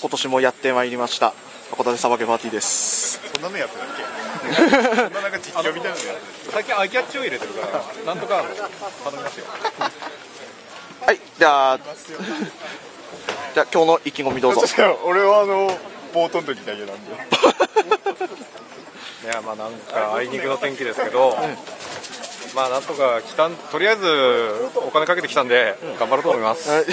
今年もやってまいりました。函館サバゲパーティーです。そんなのやってたっけ？そんななんか実況みたいなのやって最近アイキャッチを入れてるからなんとか頼みますよ。はいじゃあじゃあ今日の意気込みどうぞ。た俺はあの冒頭の時だけなんで。いやまあなんかあいにくの天気ですけど、まあなんとか来たんとりあえずお金かけてきたんで頑張ろうと思います、はい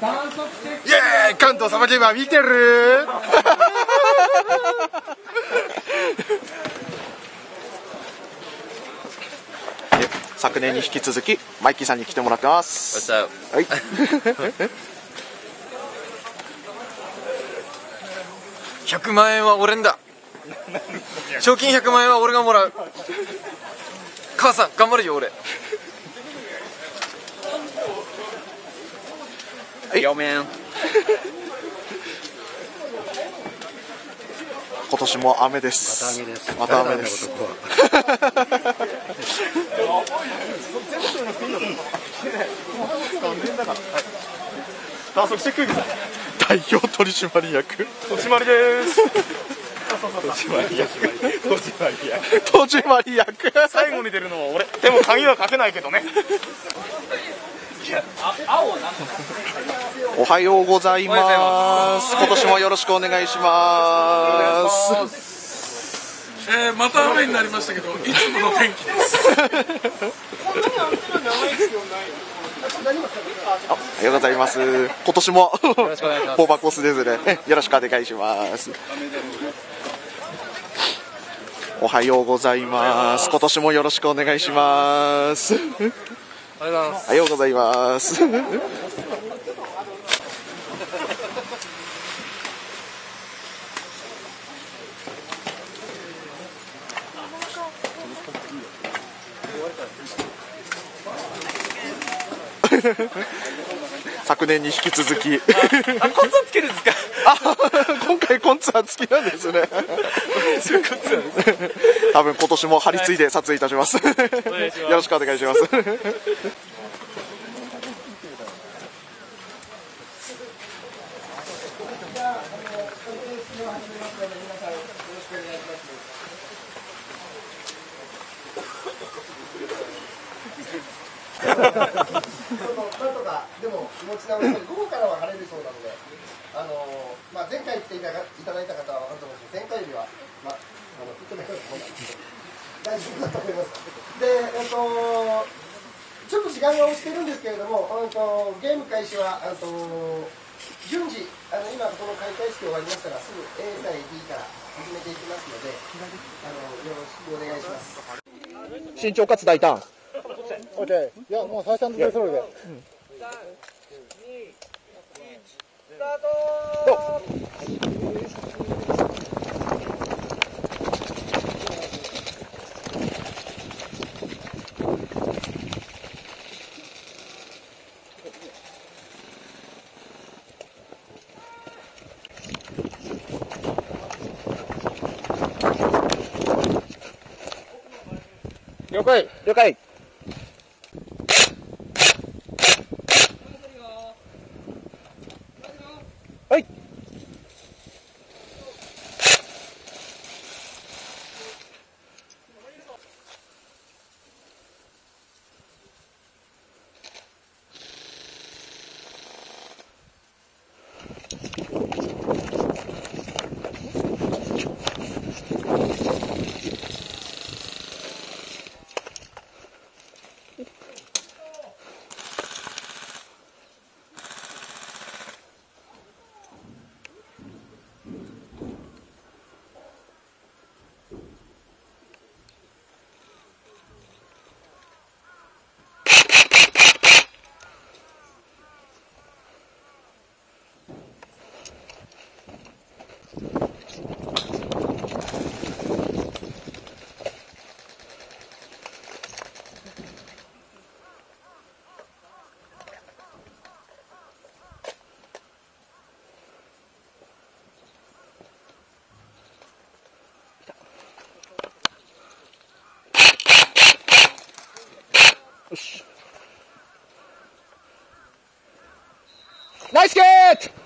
イエーイ関東サバゲーマー見てる。昨年に引き続きマイキーさんに来てもらってます。はい。100万円は俺んだ。賞金100万円は俺がもらう。母さん頑張るよ俺はい。メン今年も雨です。また雨です。観測してくる代表取締役。取締りです取締役。取締役。取締役。最後に出るのは俺。でも鍵はかけないけどね おはようございます。今年もよろしくお願いします。えー、また雨になりましたけど、いつもの天気です。おはようございます。今年もフォーバーコースです。ね よろしくお願いします。おはようございます。今年もよろしくお願いしますおはようございます。おはようございます。昨年に引き続き。あコンツつけるんですか？あ今回コンツは付きなんですね。多分今年も張り付いで撮影いたします。よろしくお願いします なんとかでも持ち直して午後からは晴れるそうなので、あのまあ前回来ていただいた方は分かると思うんですけど前回よりはまああのとても良いと思うんですけど大丈夫だと思います。でえっとちょっと時間が押してるんですけれども、うんとゲーム開始はあの順次あの今この開会式終わりましたらすぐ A 対 B から始めていきますので、あのよろしくお願いします。身長かつ大胆 OK。いやもう最初の出それで。了解。了解。ナイスゲット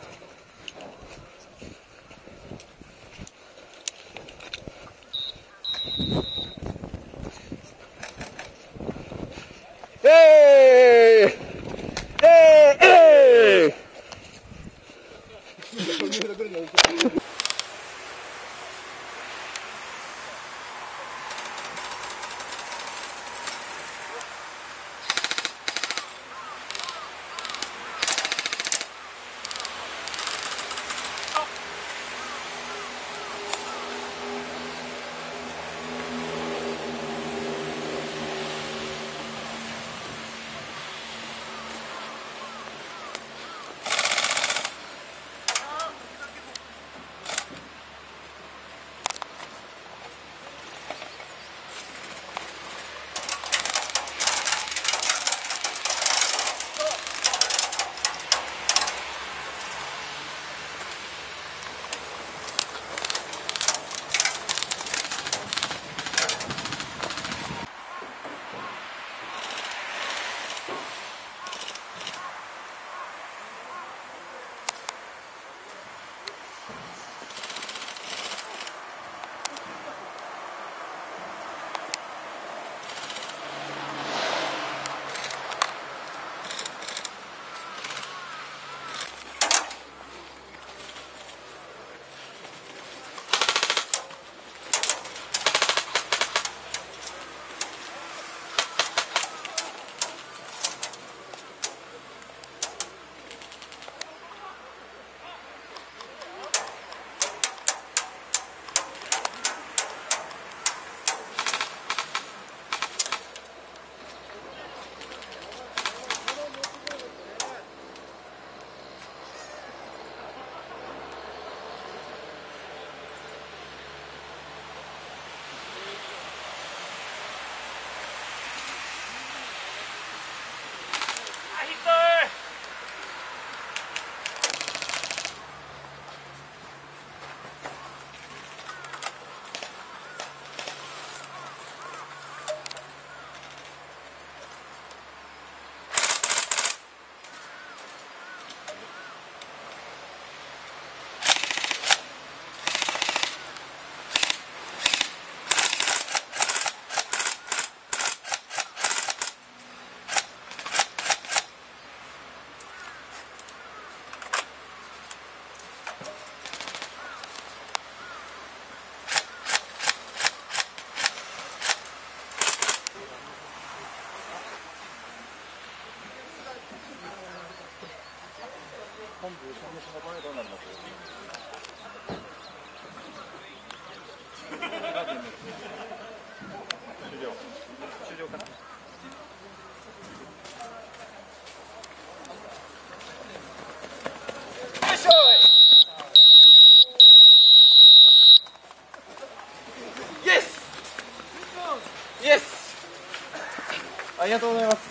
ありがとうございます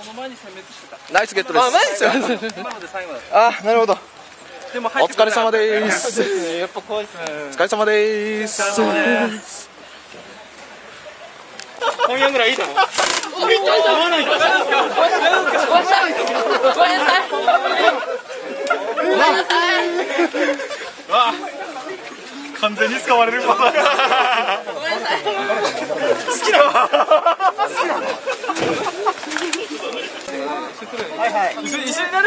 この前に殲滅してたナイスゲットですあマジですよ今ので最後だったあなるほどでもお疲れ様です。やっぱ怖いですね。お疲れ様です。今夜ぐらいいいだろ完全に使われるパターン。好きだわ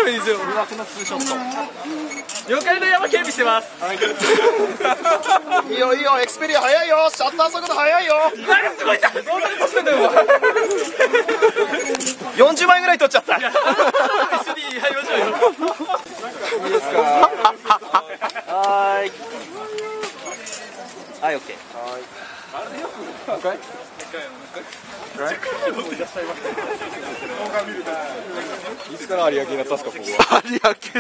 一緒に一緒になればいいですよツーショット妖怪の山警備してます。い。いよいいよエクスペリア早いよ。シャッター速度早いよ。何がすごいんだどんな。に年なんだよ40万円ぐらい取っちゃった。一緒に入りましょうよ。はいオッケーいつから有明になったんですかここは。有明って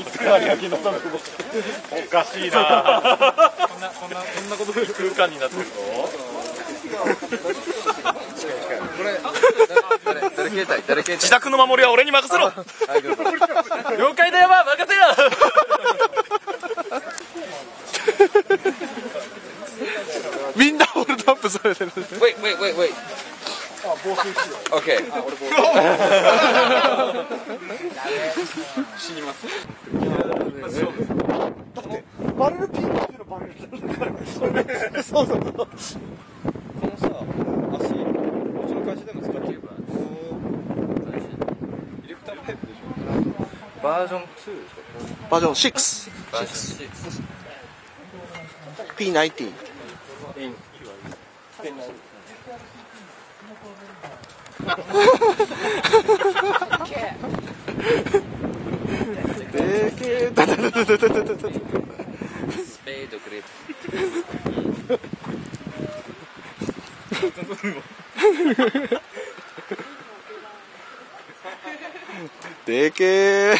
いつから有明になったここおかしいなこんなこんなこんなこと空間にな。ってるぞ誰誰携帯？誰携帯？自宅の守りは俺に任せろ妖怪の山任せろみんなれてる Wait wait wait wait 死にますバレルピンクっていうのバレルそうそうこのさ足うちの会社で。も使ってるからエレクターパイプでしょバージョン2でしょバージョン6バージョン P90 でけえだだだだだだだだスペー。ドグレープでけえ